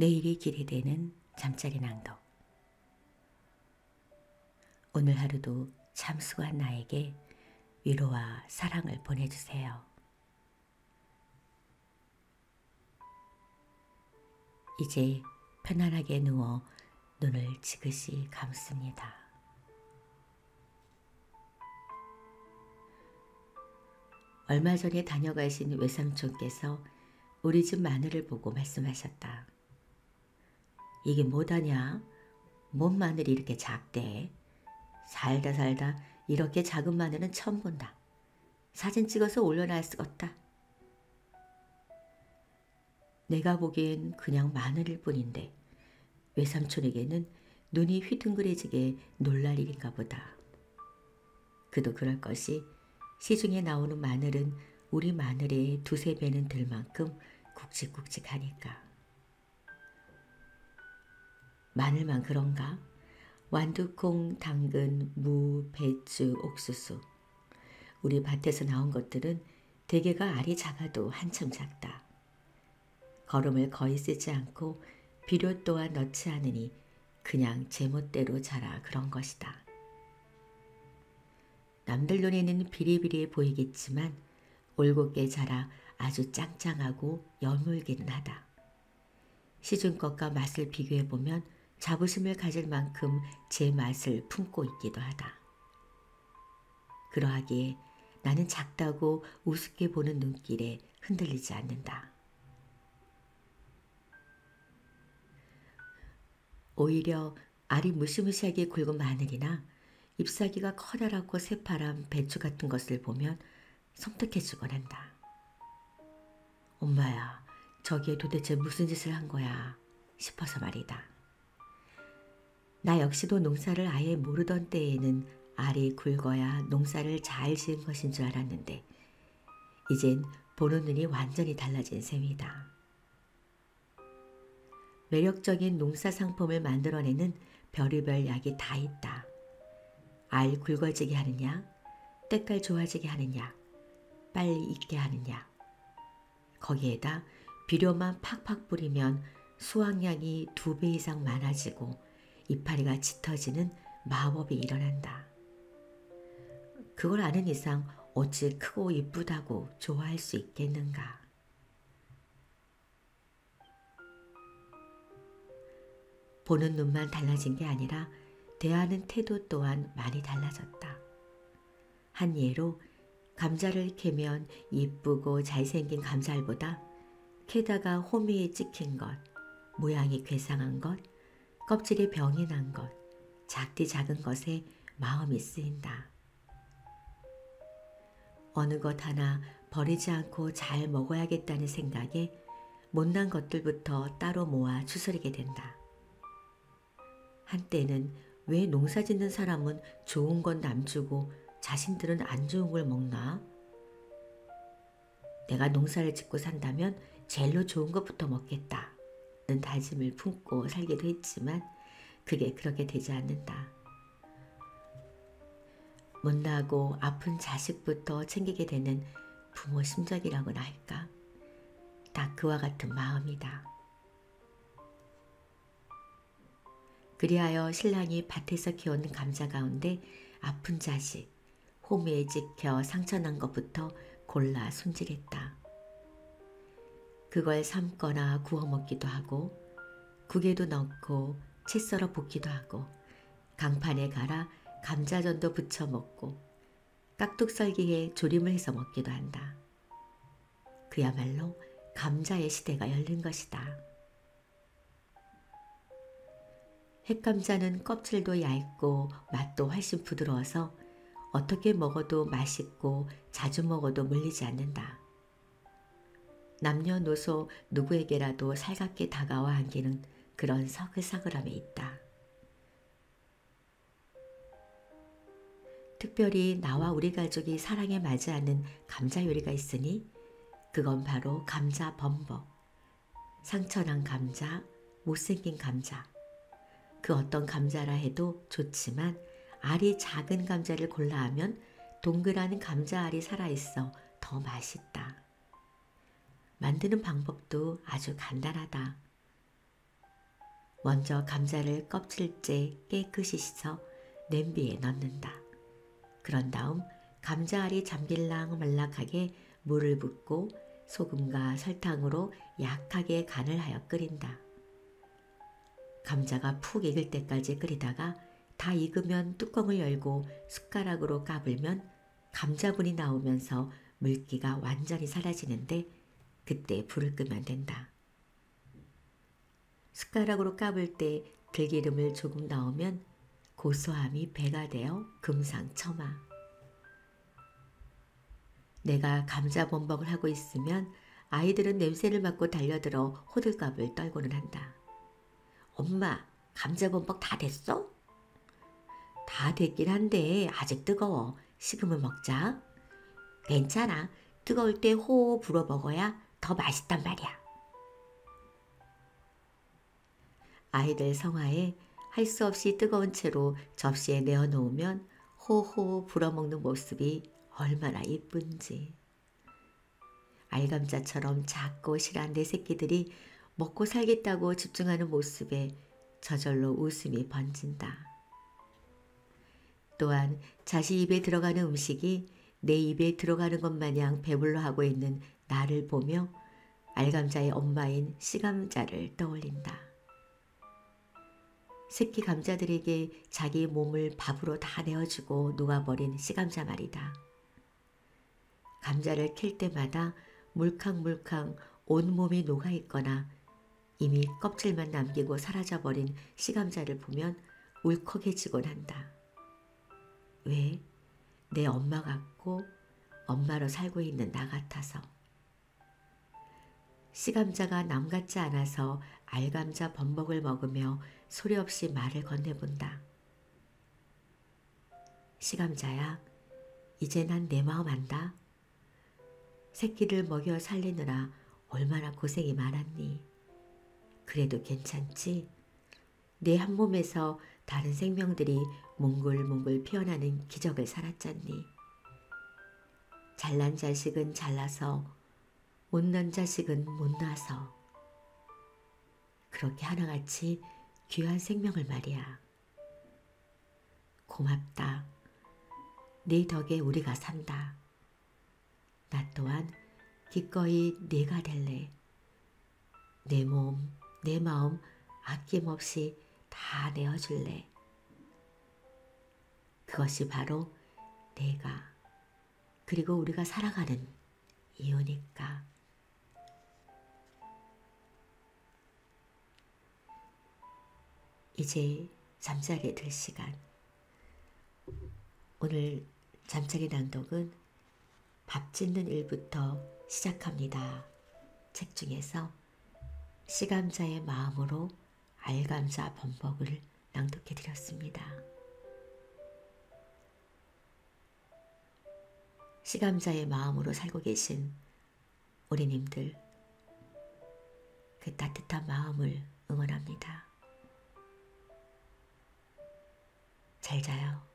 내일이 기대되는 잠자리 낭독 오늘 하루도 참 수고한 나에게 위로와 사랑을 보내주세요. 이제 편안하게 누워 눈을 지그시 감습니다. 얼마 전에 다녀가신 외삼촌께서 우리 집 마늘을 보고 말씀하셨다. 이게 뭐다냐? 뭔 마늘이 이렇게 작대? 살다 살다 이렇게 작은 마늘은 처음 본다. 사진 찍어서 올려놔야 쓰겄다. 내가 보기엔 그냥 마늘일 뿐인데 외삼촌에게는 눈이 휘둥그레지게 놀랄 일인가 보다. 그도 그럴 것이 시중에 나오는 마늘은 우리 마늘의 두세 배는 들 만큼 굵직굵직하니까. 마늘만 그런가? 완두콩, 당근, 무, 배추, 옥수수. 우리 밭에서 나온 것들은 대개가 알이 작아도 한참 작다. 거름을 거의 쓰지 않고 비료 또한 넣지 않으니 그냥 제멋대로 자라 그런 것이다. 남들 눈에는 비리비리해 보이겠지만 올곧게 자라 아주 짱짱하고 여물기는 하다. 시중 것과 맛을 비교해 보면 자부심을 가질 만큼 제 맛을 품고 있기도 하다. 그러하기에 나는 작다고 우습게 보는 눈길에 흔들리지 않는다. 오히려 알이 무시무시하게 굵은 마늘이나 잎사귀가 커다랗고 새파란 배추 같은 것을 보면 섬뜩해지곤 한다. 엄마야, 저기에 도대체 무슨 짓을 한 거야 싶어서 말이다. 나 역시도 농사를 아예 모르던 때에는 알이 굵어야 농사를 잘 지은 것인 줄 알았는데 이젠 보는 눈이 완전히 달라진 셈이다. 매력적인 농사 상품을 만들어내는 별의별 약이 다 있다. 알 굵어지게 하느냐, 때깔 좋아지게 하느냐, 빨리 익게 하느냐. 거기에다 비료만 팍팍 뿌리면 수확량이 두 배 이상 많아지고 이파리가 짙어지는 마법이 일어난다. 그걸 아는 이상 어찌 크고 이쁘다고 좋아할 수 있겠는가. 보는 눈만 달라진 게 아니라 대하는 태도 또한 많이 달라졌다. 한 예로 감자를 캐면 이쁘고 잘생긴 감자알보다 캐다가 호미에 찍힌 것, 모양이 괴상한 것, 껍질에 병이 난 것, 작디 작은 것에 마음이 쓰인다. 어느 것 하나 버리지 않고 잘 먹어야겠다는 생각에 못난 것들부터 따로 모아 추스리게 된다. 한때는 왜 농사 짓는 사람은 좋은 건 남주고 자신들은 안 좋은 걸 먹나? 내가 농사를 짓고 산다면 제일로 좋은 것부터 먹겠다. 는 다짐을 품고 살기도 했지만 그게 그렇게 되지 않는다. 못나고 아픈 자식부터 챙기게 되는 부모 심정이라고나 할까? 다 그와 같은 마음이다. 그리하여 신랑이 밭에서 키운 감자 가운데 아픈 자식, 호미에 찍혀 상처난 것부터 골라 손질했다. 그걸 삶거나 구워 먹기도 하고 국에도 넣고 채 썰어 볶기도 하고 강판에 갈아 감자전도 부쳐 먹고 깍둑썰기에 조림을 해서 먹기도 한다. 그야말로 감자의 시대가 열린 것이다. 햇감자는 껍질도 얇고 맛도 훨씬 부드러워서 어떻게 먹어도 맛있고 자주 먹어도 물리지 않는다. 남녀노소 누구에게라도 살갑게 다가와 안기는 그런 서글서글함이 있다. 특별히 나와 우리 가족이 사랑에 맞지 않는 감자 요리가 있으니 그건 바로 감자 범벅. 상처난 감자, 못생긴 감자. 그 어떤 감자라 해도 좋지만 알이 작은 감자를 골라 하면 동그란 감자 알이 살아있어 더 맛있다. 만드는 방법도 아주 간단하다. 먼저 감자를 껍질째 깨끗이 씻어 냄비에 넣는다. 그런 다음 감자알이 잠길랑 말락하게 물을 붓고 소금과 설탕으로 약하게 간을 하여 끓인다. 감자가 푹 익을 때까지 끓이다가 다 익으면 뚜껑을 열고 숟가락으로 까불면 감자분이 나오면서 물기가 완전히 사라지는데 그때 불을 끄면 된다. 숟가락으로 까불 때 들기름을 조금 넣으면 고소함이 배가 되어 금상첨화. 내가 감자 범벅을 하고 있으면 아이들은 냄새를 맡고 달려들어 호들갑을 떨고는 한다. 엄마, 감자 범벅 다 됐어? 다 됐긴 한데 아직 뜨거워. 식으면 먹자. 괜찮아. 뜨거울 때 호호 불어 먹어야 더 맛있단 말이야. 아이들 성화에 할 수 없이 뜨거운 채로 접시에 내어 놓으면 호호 불어먹는 모습이 얼마나 이쁜지. 알감자처럼 작고 실한 내 새끼들이 먹고 살겠다고 집중하는 모습에 저절로 웃음이 번진다. 또한 자식 입에 들어가는 음식이 내 입에 들어가는 것 마냥 배불러 하고 있는 나를 보며 알감자의 엄마인 씨감자를 떠올린다. 새끼 감자들에게 자기 몸을 밥으로 다 내어주고 녹아버린 씨감자 말이다. 감자를 캘 때마다 물캉물캉 온몸이 녹아있거나 이미 껍질만 남기고 사라져버린 씨감자를 보면 울컥해지곤 한다. 왜? 내 엄마 같고 엄마로 살고 있는 나 같아서. 씨감자가 남 같지 않아서 알감자 범벅을 먹으며 소리 없이 말을 건네본다. 씨감자야, 이제 난 내 마음 안다. 새끼를 먹여 살리느라 얼마나 고생이 많았니. 그래도 괜찮지? 내 한 몸에서 다른 생명들이 몽글몽글 피어나는 기적을 살았잖니. 잘난 자식은 잘나서 못난 자식은 못나서 그렇게 하나같이 귀한 생명을 말이야. 고맙다. 네 덕에 우리가 산다. 나 또한 기꺼이 네가 될래. 내 몸, 내 마음 아낌없이 다 내어줄래. 그것이 바로 내가 그리고 우리가 살아가는 이유니까. 이제 잠자리에 들 시간. 오늘 잠자리 낭독은 밥 짓는 일부터 시작합니다. 책 중에서 시감자의 마음으로 알감자 범벅을 낭독해 드렸습니다. 시감자의 마음으로 살고 계신 우리님들 그 따뜻한 마음을 응원합니다. 잘 자요.